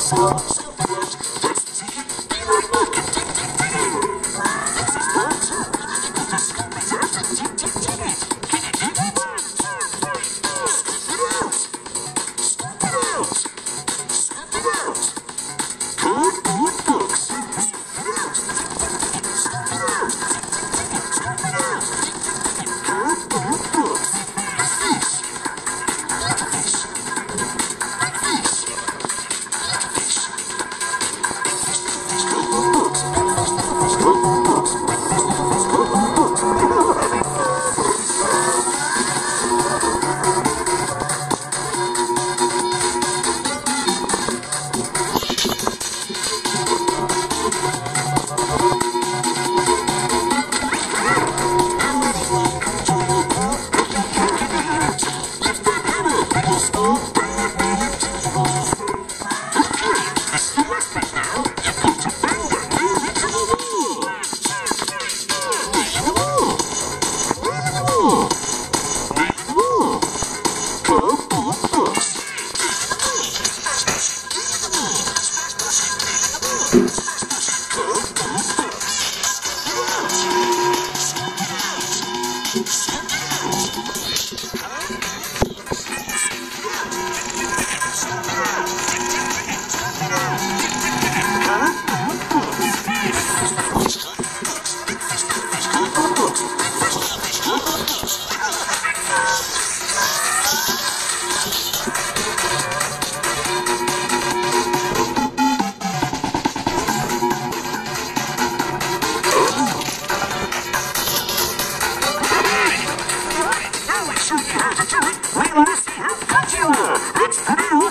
so. We a chili, we listen, you. It's true.